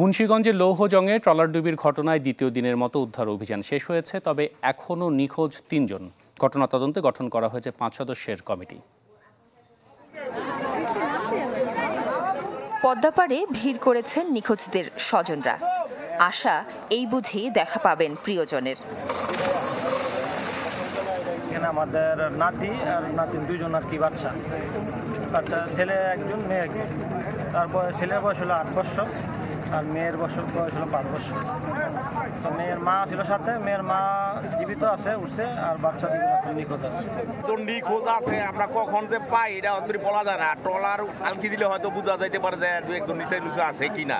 মুন্সীগঞ্জের লৌহজংয়ে ট্রলারডুবির ঘটনায় দ্বিতীয় দিনের মতো উদ্ধার অভিযান শেষ হয়েছে তবে এখনও নিখোঁজ তিনজন। ঘটনা তদন্তে গঠন করা হয়েছে পাঁচ সদস্যের কমিটি। পদ্মাপাড়ে ভিড় করেছেন নিখোঁজদের স্বজনরা। আশা এই বুঝি দেখা পাবেন প্রিয়জনের। এখানে আমাদের নাতি আর নাতিন দুজন আর কি বাচ্চা। বাচ্চা ছেলে একজন মেয়ে একজন। তারপর ছেলের বয়স হলো আট বছর। আর মেয়ের বছর বয়স হলো পাঁচ বছর। তো মেয়ের মা ছিল সাথে মেয়ের মা জীবিত আছে উঠছে আর বাচ্চা এখন নিখোঁজ আছে। তো নিখোঁজ আছে আমরা কখন যে পাই এটা অন্তরি বলা যায় না। ট্রলার আলকি দিলে হয়তো বোঝা যাইতে পারে যে দু একজন নিচে নিচে আছে কিনা।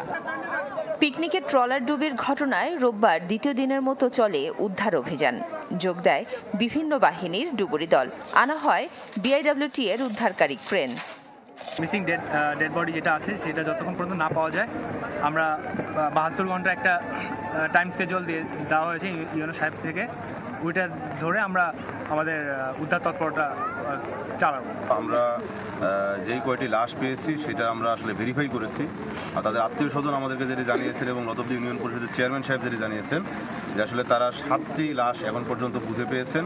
পিকনিকের ট্রলার ডুবির ঘটনায় রোববার দ্বিতীয় দিনের মতো চলে উদ্ধার অভিযান। যোগ দেয় বিভিন্ন বাহিনীর ডুবুরি দল। আনা হয় বিআইডব্লিউটি এর উদ্ধারকারী crane. Missing dead dead body যেটা আছে, সেটা যতক্ষণ পর্যন্ত না পাওয়া যায়, আমরা বাহাত্তর ঘণ্টা একটা টাইম স্কেজুয়াল দিয়ে দেওয়া হয়েছে ইউনো সাহেব থেকে। ওইটা ধরে আমরা আমাদের উদ্ধার তৎপরতা চালাবো। আমরা যেই কয়টি লাশ পেয়েছি সেটা আমরা আসলে ভেরিফাই করেছি। আর তাদের আত্মীয় স্বজন আমাদেরকে যেটি জানিয়েছেন এবং নতব্দি ইউনিয়ন পরিষদের চেয়ারম্যান সাহেব যেটি জানিয়েছেন, যে আসলে তারা সাতটি লাশ এখন পর্যন্ত বুঝে পেয়েছেন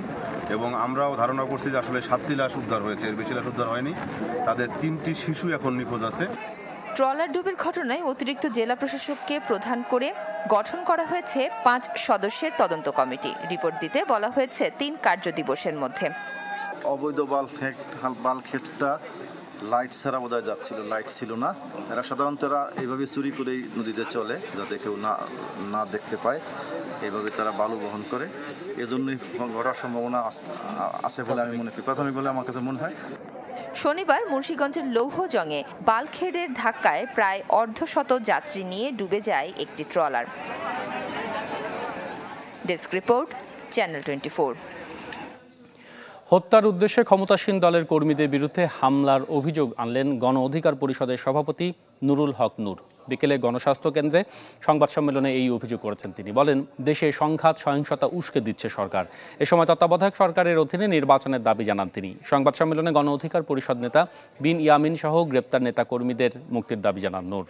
এবং আমরাও ধারণা করছি যে আসলে সাতটি লাশ উদ্ধার হয়েছে, এর বেশি লাশ উদ্ধার হয়নি। তাদের তিনটি শিশু এখন নিখোঁজ আছে। ট্রলার ডুবির ঘটনায় অতিরিক্ত জেলা প্রশাসককে প্রধান করে গঠন করা হয়েছে পাঁচ সদস্যের তদন্ত কমিটি। রিপোর্ট দিতে বলা হয়েছে তিন কার্য দিবসের মধ্যে। অবৈধ বাল্কহেড বাল্কহেডটা লাইট ছাড়া বোধহয় যাচ্ছিল, লাইট ছিল না। এরা সাধারণত এরা এইভাবে চুরি করেই নদীতে চলে, যাতে কেউ না না দেখতে পায়। এইভাবে তারা বালু বহন করে। এজন্যই ঘটার সম্ভাবনা আছে বলে আমি মনে করি। প্রাথমিক বলে আমার কাছে মনে হয়। শনিবার মুন্সীগঞ্জের লৌহজঙে বালখেড়ের ধাক্কায় প্রায় অর্ধশত যাত্রী নিয়ে ডুবে যায় একটি trawler. Desk report, channel twenty হত্যার উদ্দেশ্যে ক্ষমতাসীন দলের কর্মীদের বিরুদ্ধে হামলার অভিযোগ আনলেন গণ অধিকার পরিষদের সভাপতি নুরুল হক নূর। বিকেলে গণস্বাস্থ্য কেন্দ্রে সংবাদ সম্মেলনে এই অভিযোগ করেছেন তিনি। বলেন, দেশে সংঘাত, সহিংসতা উস্কে দিচ্ছে সরকার। এ সময় তত্ত্বাবধায়ক সরকারের অধীনে নির্বাচনের দাবি জানান তিনি। সংবাদ সম্মেলনে গণ অধিকার পরিষদ নেতা বিন ইয়ামিন সহ গ্রেপ্তার নেতা কর্মীদের মুক্তির দাবি জানান নূর।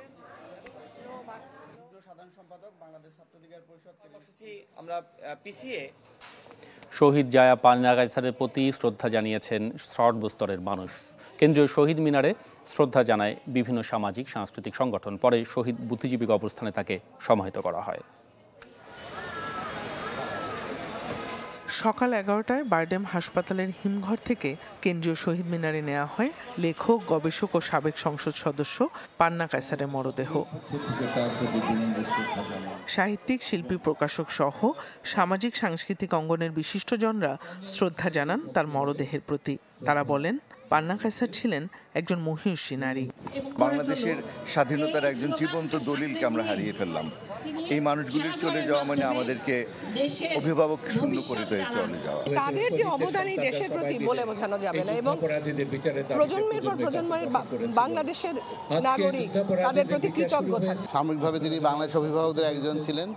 শহীদ জায়া পান্নাগাইসারের প্রতি শ্রদ্ধা জানিয়েছেন সর্বস্তরের মানুষ। কেন্দ্রীয় শহীদ মিনারে শ্রদ্ধা জানায় বিভিন্ন সামাজিক, সাংস্কৃতিক সংগঠন। পরে শহীদ বুদ্ধিজীবী অবস্থানে তাকে সমাহিত করা হয়। সকাল এগারোটায় বারডেম হাসপাতালের হিমঘর থেকে কেন্দ্রীয় শহীদ মিনারে নেওয়া হয় লেখক, গবেষক ও সাবেক সংসদ সদস্য পান্না কায়সারের মরদেহ। সাহিত্যিক, শিল্পী, প্রকাশক সহ সামাজিক, সাংস্কৃতিক অঙ্গনের বিশিষ্টজনরা শ্রদ্ধা জানান তার মরদেহের প্রতি। তারা বলেন পান্না কায়সার ছিলেন একজন মহিষী নারী। বাংলাদেশের স্বাধীনতার একজন জীবন্ত দলিলকে আমরা হারিয়ে ফেললাম। এই মানুষগুলির চলে যাওয়া মানে আমাদেরকে অভিভাবক শূন্য করে দিয়ে চলে যাওয়া। তাদের যে অবদান এই দেশের প্রতি বলে বোঝানো যাবে না এবং প্রজন্মের পর প্রজন্মের বাংলাদেশের নাগরিক তাদের প্রতি কৃতজ্ঞ থাকবে সাময়িকভাবে তিনি বাংলাদেশ অভিভাবকদের একজন ছিলেন।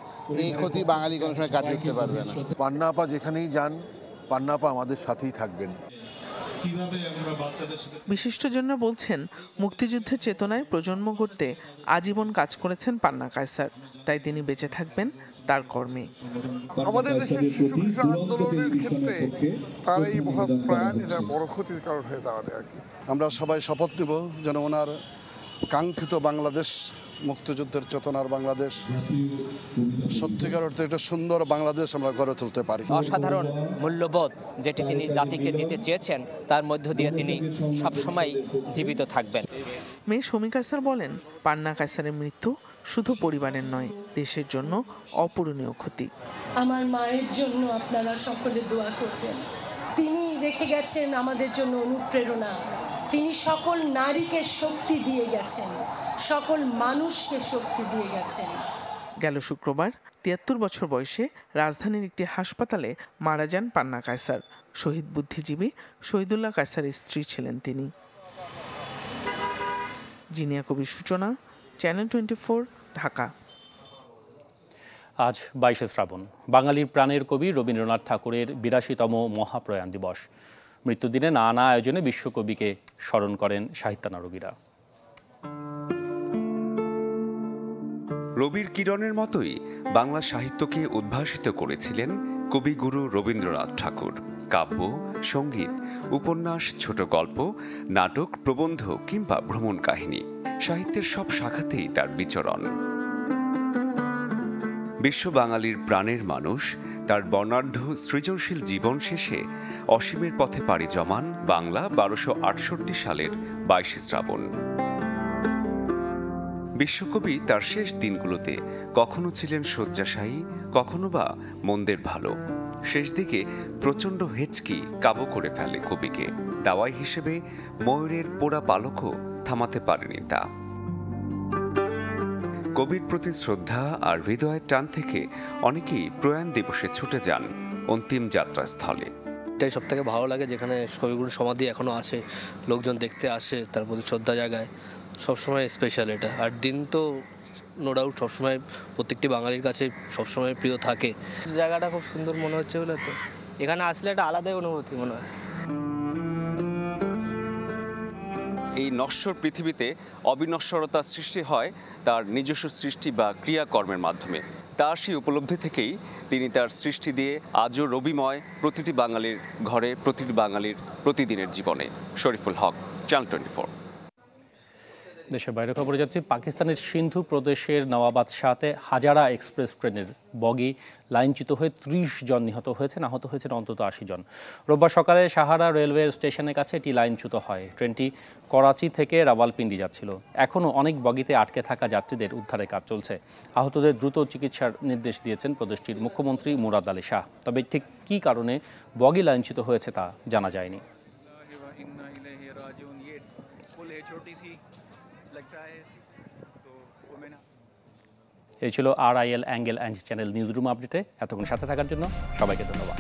এই ক্ষতি বাঙালি কোনো সময় কাটিয়ে উঠতে পারবে না। পান্নাপা যেখানেই যান পান্নাপা আমাদের সাথেই থাকবেন। বিশিষ্টজনরা বলছেন মুক্তিযুদ্ধের চেতনায় প্রজন্ম করতে আজীবন কাজ করেছেন পান্না কায়সার। তাই তিনি বেঁচে থাকবেন তার কর্মে। আমাদের দেশের শিশু কিশোর আন্দোলনের ক্ষেত্রে তার এই মহৎ প্রয়াণ এটা বড় ক্ষতির কারণ হয়ে দাঁড়াবে আর কি। আমরা সবাই শপথ নেব যেন ওনার কাঙ্ক্ষিত বাংলাদেশ মুক্তিযুদ্ধের চেতনার বাংলাদেশ। সত্যিকার অর্থে একটা সুন্দর বাংলাদেশ আমরা গড়ে তুলতে পারি। অসাধারণ মূল্যবোধ যেটি তিনি জাতিকে দিতে চেয়েছেন তার মধ্য দিয়ে তিনি সবসময় জীবিত থাকবেন। মেয়ে শমী কায়সার বলেন পান্না কায়সারের মৃত্যু শুধু পরিবারের নয় দেশের জন্য অপূরণীয় ক্ষতি। আমার মায়ের জন্য আপনারা সকলে দোয়া করবেন। তিনি রেখে গেছেন আমাদের জন্য অনুপ্রেরণা। তিনি সকল নারীকে শক্তি দিয়ে গেছেন। সকল মানুষকে শক্তি দিয়ে গেছেন। গেল শুক্রবার তিয়াত্তর বছর বয়সে রাজধানীর একটি হাসপাতালে মারা যান পান্না কায়সার। শহীদ বুদ্ধিজীবী শহীদুল্লাহ কায়সারের স্ত্রী ছিলেন তিনি। জিনিয়া কবির সূচনা চ্যানেল টোয়েন্টি ঢাকা। আজ বাইশে শ্রাবণ বাঙালির প্রাণের কবি রবীন্দ্রনাথ ঠাকুরের বিরাশিতম মহাপ্রয়াণ দিবস। মৃত্যুদিনে নানা আয়োজনে বিশ্বকবিকে স্মরণ করেন সাহিত্যানারবীরা রবির কিরণের মতোই বাংলা সাহিত্যকে উদ্ভাসিত করেছিলেন কবিগুরু রবীন্দ্রনাথ ঠাকুর। কাব্য, সংগীত, উপন্যাস, ছোট গল্প, নাটক, প্রবন্ধ কিংবা ভ্রমণ কাহিনী সাহিত্যের সব শাখাতেই তার বিচরণ। বিশ্ব বাঙালির প্রাণের মানুষ, তার বর্ণাঢ্য সৃজনশীল জীবন শেষে অসীমের পথে পাড়ি জমান বাংলা বারোশো সালের বাইশে শ্রাবণ। বিশ্বকবি তার শেষ দিনগুলোতে কখনো ছিলেন শয্যাশায়ী, কখনো বা মন্দের ভালো। শেষ দিকে প্রচণ্ড হেঁচকি কাবু করে ফেলে কবিকে। দাওয়াই হিসেবে ময়ূরের পোড়া পালকও থামাতে পারেনি তা। কবির প্রতি শ্রদ্ধা আর হৃদয়ের টান থেকে অনেকেই প্রয়াণ দিবসে ছুটে যান অন্তিম যাত্রাস্থলে। এটাই সব থেকে ভালো লাগে যেখানে কবিগুরুর সমাধি এখনও আছে, লোকজন দেখতে আসে, তার প্রতি শ্রদ্ধা জায়গায় সবসময় স্পেশাল এটা। আর দিন তো নো ডাউট সবসময় প্রত্যেকটি বাঙালির কাছে সবসময় প্রিয় থাকে। জায়গাটা খুব সুন্দর মনে হচ্ছে বলে তো। এখানে আসলে একটা আলাদাই অনুভূতি মনে হয়। এই নশ্বর পৃথিবীতে অবিনশ্বরতা সৃষ্টি হয় তার নিজস্ব সৃষ্টি বা ক্রিয়াকর্মের মাধ্যমে। তার সেই উপলব্ধি থেকেই তিনি তার সৃষ্টি দিয়ে আজও রবিময় প্রতিটি বাঙালির ঘরে, প্রতিটি বাঙালির প্রতিদিনের জীবনে। শরীফুল হক চ্যানেল টোয়েন্টি দেশের বাইরে খবরে যাচ্ছি। পাকিস্তানের সিন্ধু প্রদেশের নওয়াবাদ শাহতে হাজারা এক্সপ্রেস ট্রেনের বগি লাইনচ্যুত হয়ে ত্রিশ জন নিহত হয়েছেন আহত হয়েছেন অন্তত আশি জন। রোববার সকালে সাহারা রেলওয়ে স্টেশনের কাছে এটি লাইনচ্যুত হয়। ট্রেনটি করাচি থেকে রাওয়ালপিন্ডি যাচ্ছিল। এখনও অনেক বগিতে আটকে থাকা যাত্রীদের উদ্ধারের কাজ চলছে। আহতদের দ্রুত চিকিৎসার নির্দেশ দিয়েছেন প্রদেশটির মুখ্যমন্ত্রী মুরাদ আলী শাহ। তবে ঠিক কী কারণে বগি লাইনচ্যুত হয়েছে তা জানা যায়নি। এই ছিল আর I L angle and channel news room আপডেটে এতক্ষণ সাথে থাকার জন্য সবাইকে ধন্যবাদ।